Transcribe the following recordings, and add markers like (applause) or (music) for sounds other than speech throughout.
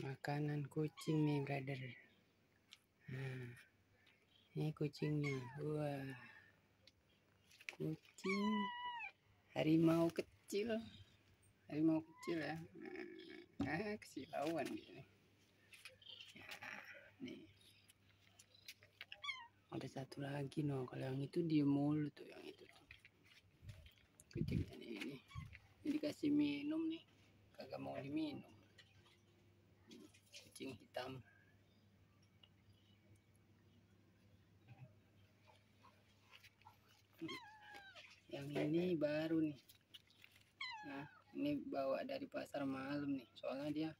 makanan kucing nih brother. Nah ini kucingnya. Wah kucing harimau kecil. Harimau kecil ya. Nah, kesilauan gini ya, nih. Ada satu lagi no. Kalau yang itu dia mulu tuh yang itu tuh. Kucingnya nih ini. Ini dikasih minum nih. Kagak mau diminum kucing hitam. Yang ini baru nih. Nah ini bawa dari pasar malam nih. Soalnya dia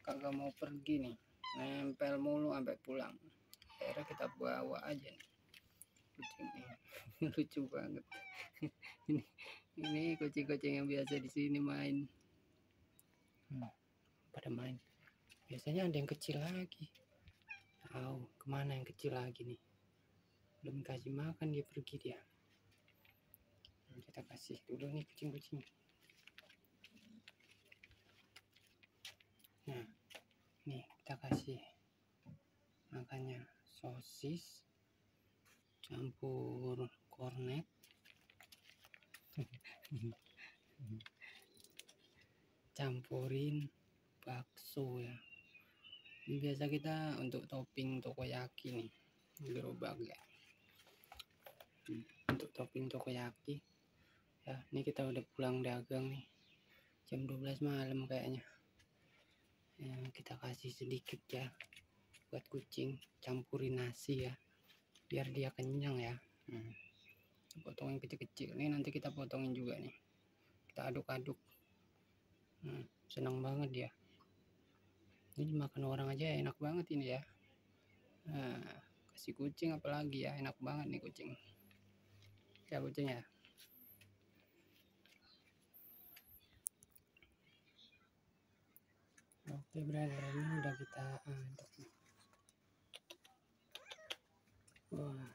kagak mau pergi nih. Nempel mulu sampai pulang. Akhirnya kita bawa aja nih. Kucing ini. (laughs) Lucu banget. (laughs) Ini ini kucing-kucing yang biasa di sini main. Hmm, pada main biasanya ada yang kecil lagi. Tahu ke mana yang kecil lagi nih. Belum kasih makan dia pergi dia. Kita kasih dulu nih kucing-kucing. Nah nih kita kasih makannya sosis campur kornet. (laughs) Campurin bakso ya biasa kita untuk topping tokoyaki nih gerobak ya. Hmm, untuk topping tokoyaki ya ini kita udah pulang dagang nih. Jam 12 malam kayaknya. Ya, kita kasih sedikit ya buat kucing campurin nasi ya biar dia kenyang ya. Hmm. potongin kecil-kecil. Ini nanti kita potongin juga nih. Kita aduk-aduk. Hmm, senang banget dia ini dimakan orang aja enak banget ini ya. Nah, kasih kucing apalagi ya enak banget nih kucing. Ya kucing ya. Oke brother ini udah kita aduk wah.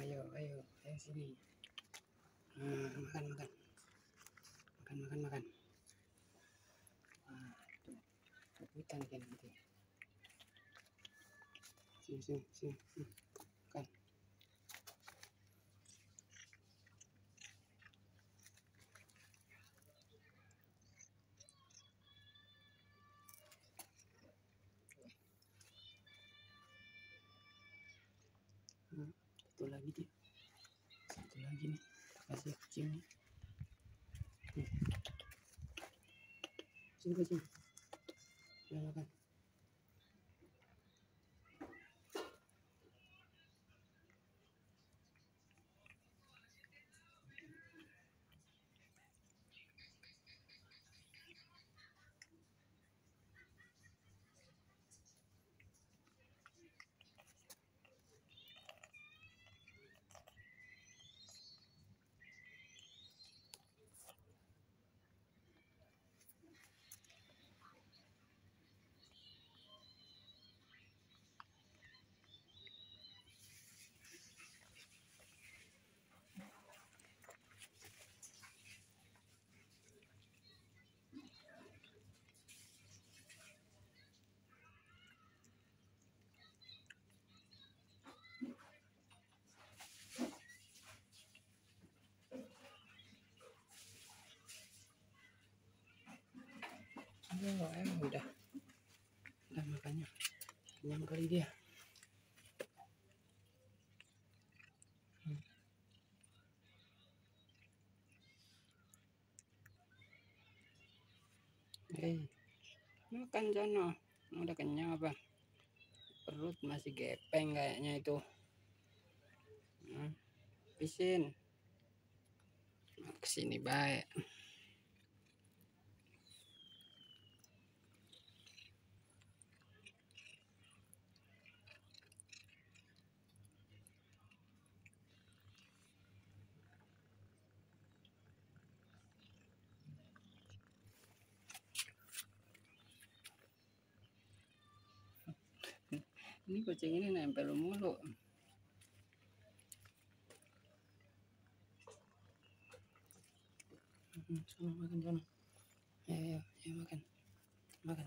Ayo ayo ayo sini. Nah, makan makan. Makan makan makan rebutan kan nanti sini sini sini, sini. kan. Hmm, satu lagi dia satu lagi nih. Kasih kucing nih. Hmm. sini kucing udah makan Oh, emang udah udah makanya kenyang kali dia hmm. Hei, makan sono. Udah kenyang apa? Perut masih gepeng kayaknya itu. Hmm, pisin. Ke sini baik. Ini kucing ini nempel mulu hmm, sama makan sana ya ya ya makan makan